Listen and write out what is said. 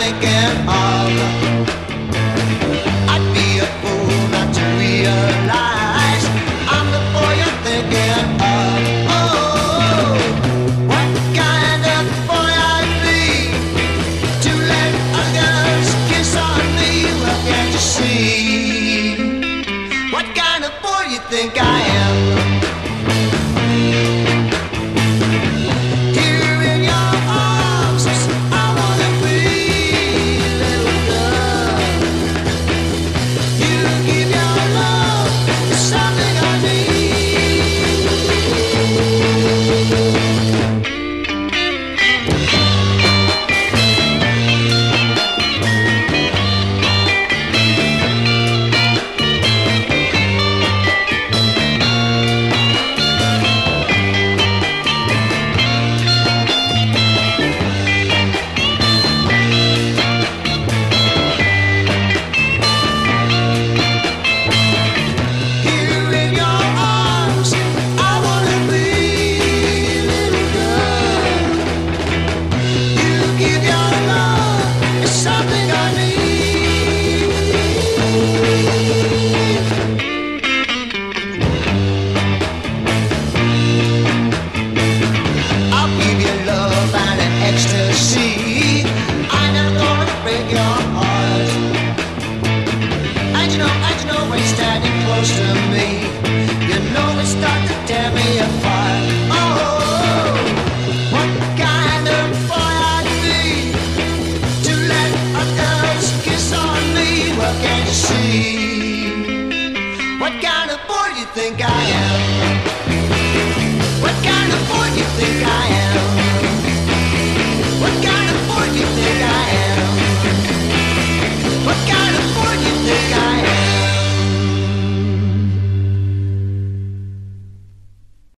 thinking of. I'd be a fool not to realize I'm the boy you're thinking of. Oh, what kind of boy I'd be to let a girl's kiss on me? Well, can't you see what kind of boy you think I am? Close to me, you know it start to tear me apart. Oh, what kind of boy I'd be to let others kiss on me? Well, can't you see? What kind of boy you think I am?